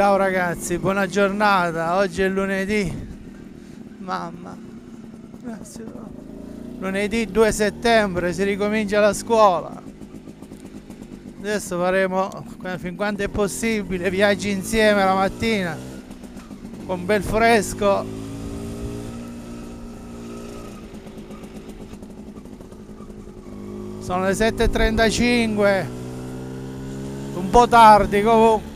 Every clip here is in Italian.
Ciao ragazzi, buona giornata. Oggi è lunedì. Mamma. Grazie. Lunedì 2 settembre si ricomincia la scuola. Adesso faremo fin quanto è possibile viaggi insieme la mattina con bel fresco. Sono le 7.35, un po' tardi comunque.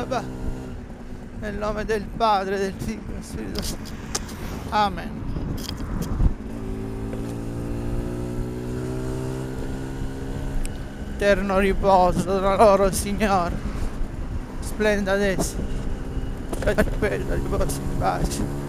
Papà, nel nome del Padre, del Figlio del Spirito Santo. Amen. Eterno riposo da loro, Signore. Splenda adesso. Aspetta, riposo in pace.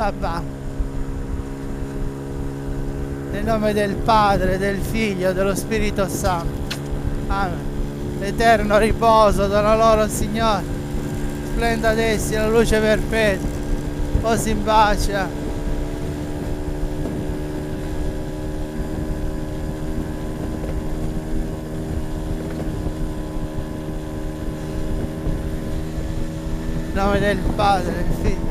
Papà. Nel nome del Padre, del Figlio, dello Spirito Santo. Amen. L'eterno riposo dalla loro Signore. Splenda ad essi la luce perpetua. Posi in pace. Nome del Padre, del Figlio.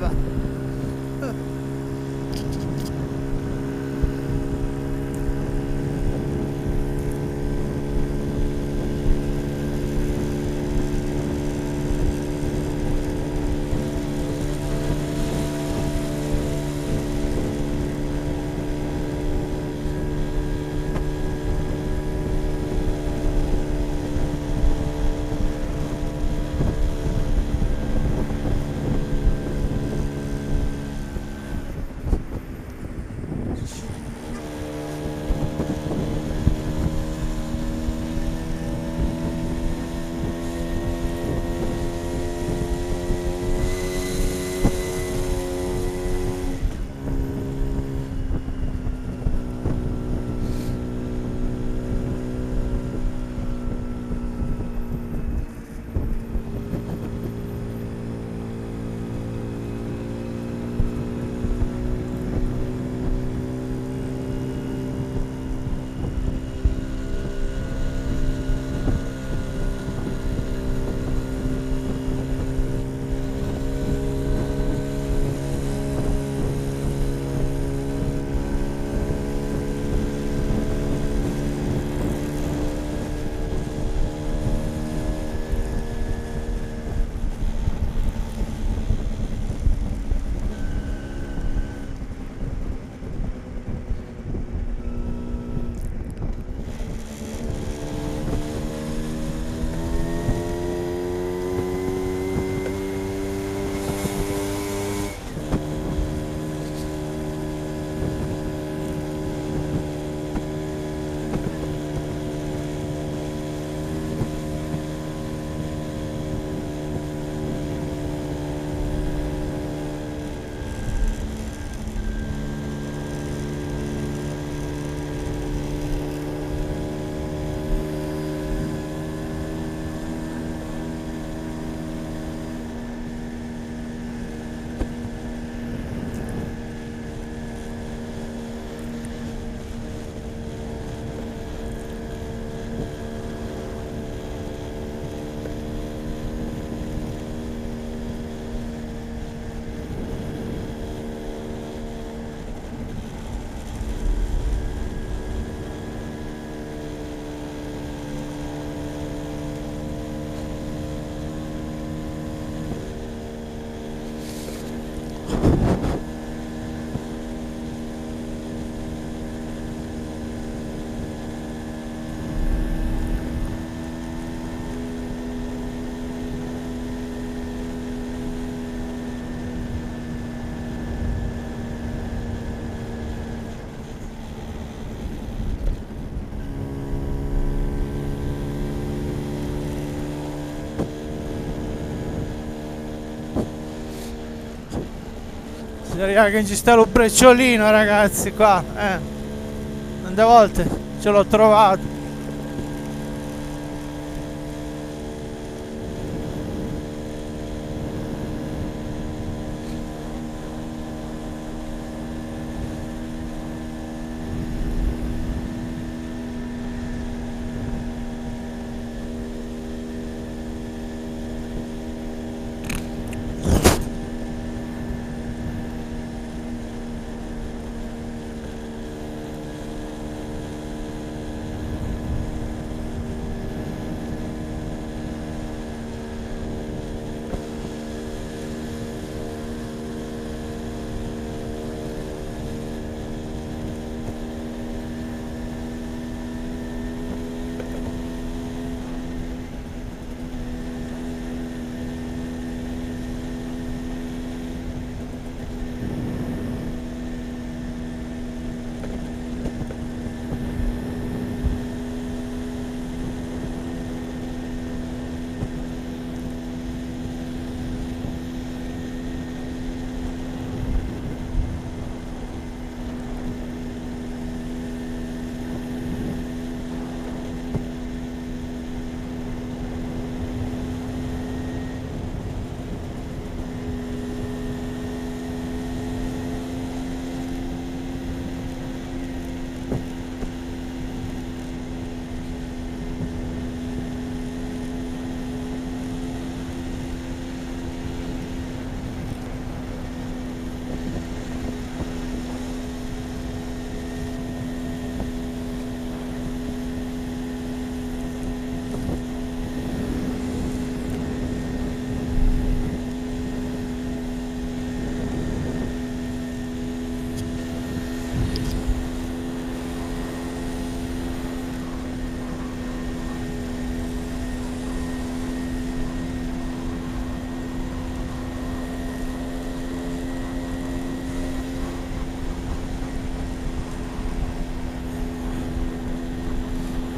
love. Speriamo che ci sta lo brecciolino ragazzi qua eh. Tante volte ce l'ho trovato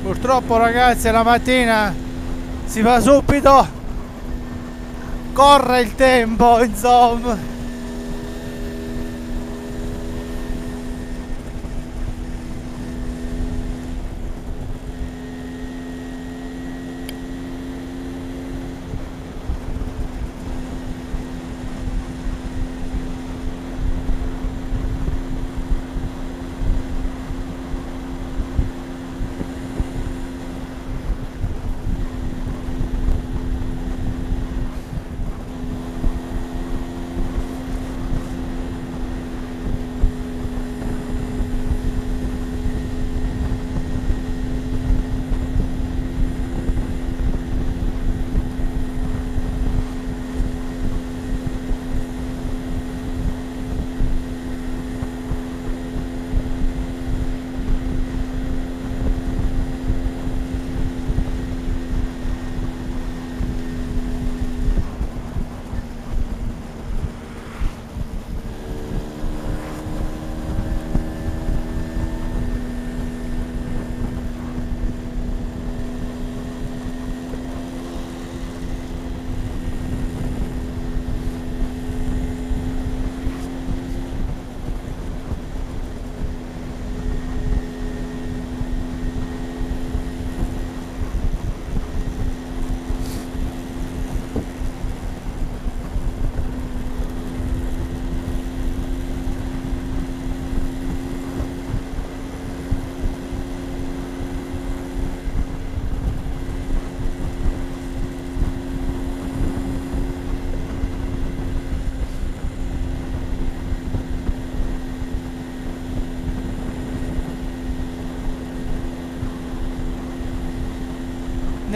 purtroppo ragazzi la mattina si fa subito. Corre il tempo insomma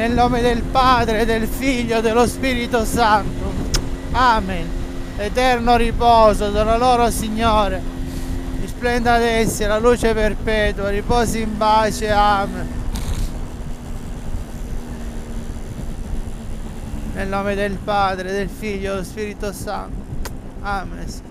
Nel nome del Padre, del Figlio e dello Spirito Santo. Amen. Eterno riposo dalla loro Signore. Risplenda ad essi la luce perpetua. Riposi in pace. Amen. Nel nome del Padre, del Figlio e dello Spirito Santo. Amen.